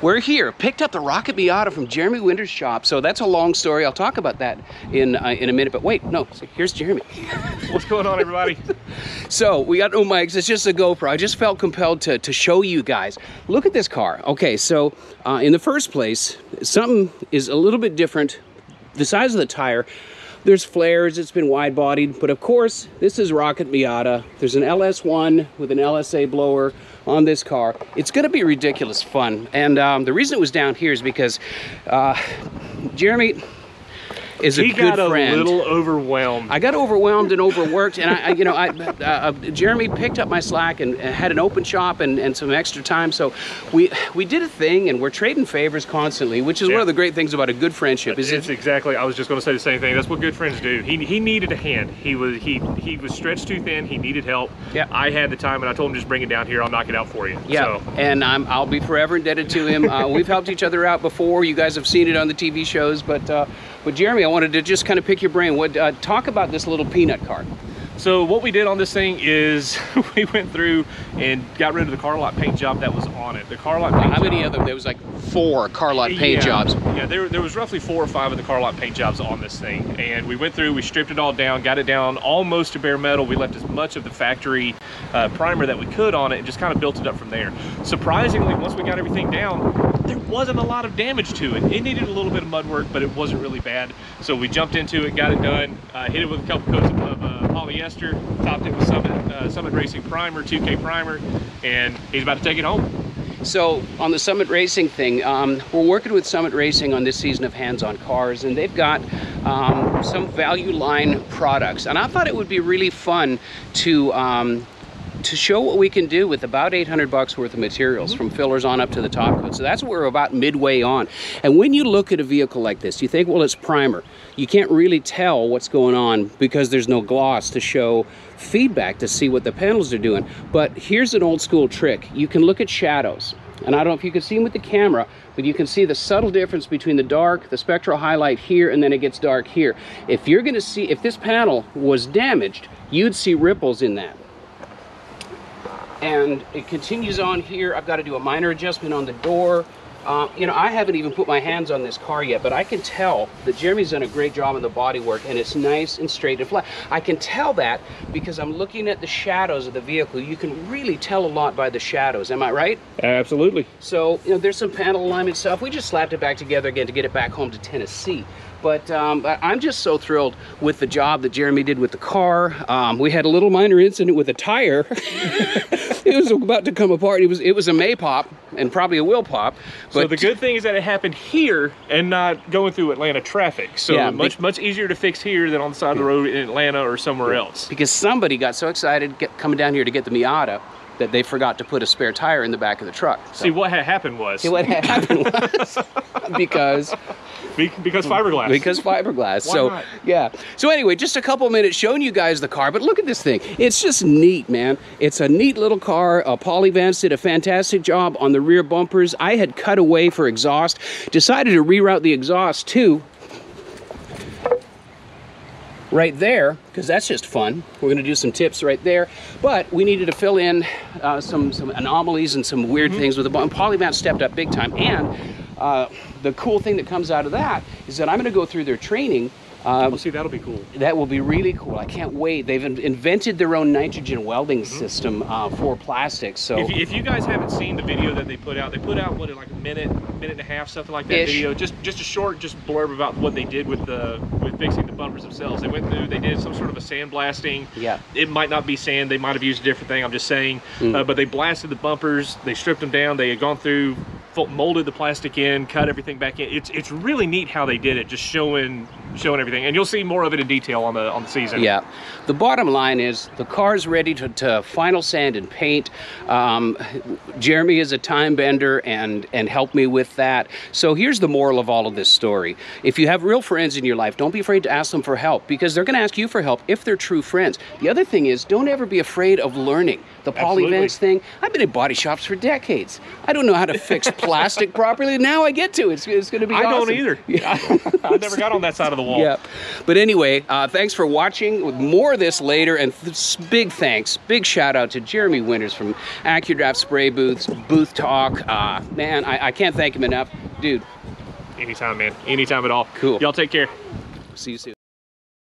we're here. Picked up the Rocket Miata from Jeremy Winter's shop. So that's a long story. I'll talk about that in uh, in a minute. But wait, no, here's Jeremy. What's going on, everybody? So we got no mics. It's just a GoPro. I just felt compelled to, to show you guys. Look at this car. Okay, so uh, in the first place, something is a little bit different. The size of the tire. There's flares, it's been wide bodied, but of course, this is Rocket Miata. There's an LS1 with an LSA blower on this car. It's gonna be ridiculous fun. And um, the reason it was down here is because uh, Jeremy, is a he good got friend. a little overwhelmed. I got overwhelmed and overworked, and I, I you know, I, uh, uh, Jeremy picked up my slack and, and had an open shop and, and some extra time. So we we did a thing, and we're trading favors constantly, which is one of the great things about a good friendship. Is it's it? exactly. I was just going to say the same thing. That's what good friends do. He, he needed a hand. He was he he was stretched too thin. He needed help. Yeah. I had the time, and I told him just bring it down here. I'll knock it out for you. Yeah, So, and I'm, I'll be forever indebted to him. Uh, we've helped each other out before. You guys have seen it on the TV shows, but uh, but Jeremy, I wanted to just kind of pick your brain. What uh, talk about this little peanut car? So what we did on this thing is we went through and got rid of the car lot paint job that was on it. The car lot paint How many of them? There was like four car lot paint yeah, jobs. Yeah, there, there was roughly four or five of the car lot paint jobs on this thing. And we went through, we stripped it all down, got it down almost to bare metal. We left as much of the factory uh, primer that we could on it and just kind of built it up from there. Surprisingly, once we got everything down, there wasn't a lot of damage to it. It needed a little bit of mud work, but it wasn't really bad. So we jumped into it, got it done, uh, hit it with a couple coats of, of uh, polyester, topped it with Summit, uh, Summit Racing Primer, 2K Primer, and he's about to take it home. So on the Summit Racing thing, um, we're working with Summit Racing on this season of Hands on Cars, and they've got um, some value line products. And I thought it would be really fun to um, to show what we can do with about 800 bucks worth of materials from mm-hmm. fillers on up to the top coat. So that's what we're about midway on. And when you look at a vehicle like this, you think, well, it's primer. You can't really tell what's going on because there's no gloss to show feedback to see what the panels are doing. But here's an old school trick. You can look at shadows. And I don't know if you can see them with the camera, but you can see the subtle difference between the dark, the spectral highlight here, and then it gets dark here. If you're gonna see, if this panel was damaged, you'd see ripples in that and it continues on here. I've got to do a minor adjustment on the door. Uh, you know, I haven't even put my hands on this car yet, but I can tell that Jeremy's done a great job on the bodywork, and it's nice and straight and flat. I can tell that because I'm looking at the shadows of the vehicle. You can really tell a lot by the shadows. Am I right? Absolutely. So, you know, there's some panel alignment stuff. We just slapped it back together again to get it back home to Tennessee. But um, I'm just so thrilled with the job that Jeremy did with the car. Um, we had a little minor incident with a tire. it was about to come apart. It was it was a May pop and probably a will pop. But So the good thing is that it happened here and not going through Atlanta traffic. So Yeah, much much easier to fix here than on the side of the road in Atlanta or somewhere else. because somebody got so excited get, coming down here to get the Miata that they forgot to put a spare tire in the back of the truck. So, See what had happened was see what had happened was because be- because fiberglass. because fiberglass. Why so not? yeah. So anyway, just a couple minutes showing you guys the car, but look at this thing. It's just neat, man. It's a neat little car. Uh, Vance did a fantastic job on the rear bumpers. I had cut away for exhaust. Decided to reroute the exhaust too. Right there, because that's just fun. We're going to do some tips right there, but we needed to fill in uh, some some anomalies and some weird things with the. Polyvance stepped up big time, and uh, the cool thing that comes out of that is that I'm going to go through their training. Uh, Well, see, that'll be cool. that will be really cool. I can't wait. They've in- invented their own nitrogen welding system uh, for plastics. So If, you- if you guys haven't seen the video that they put out, they put out what like a minute, minute and a half, something like that Ish. video. Just just a short, just blurb about what they did with the with fixing the bumpers themselves. They went through, they did some sort of a sandblasting. Yeah. It might not be sand. They might have used a different thing. I'm just saying. Mm. Uh, but they blasted the bumpers. They stripped them down. They had gone through, molded the plastic in, cut everything back in. It's it's really neat how they did it. Just showing showing everything, and you'll see more of it in detail on the on the season. Yeah. The bottom line is the car's ready to, to final sand and paint. Um, Jeremy is a time bender and, and helped me with that. So here's the moral of all of this story. If you have real friends in your life, don't be afraid to ask them for help because they're going to ask you for help if they're true friends. The other thing is don't ever be afraid of learning. The. Events thing, I've been in body shops for decades. I don't know how to fix plastic properly. Now I get to. It's, it's going to be I awesome. don't either. I never got on that side of the wall. Yep. But anyway, uh, thanks for watching. With more of this later, and th- big thanks, big shout out to Jeremy Winters from AccuDraft Spray Booths, Booth Talk. Uh, man, I, I can't thank him enough, dude. Anytime, man. Anytime at all. Cool. Y'all take care. See you soon.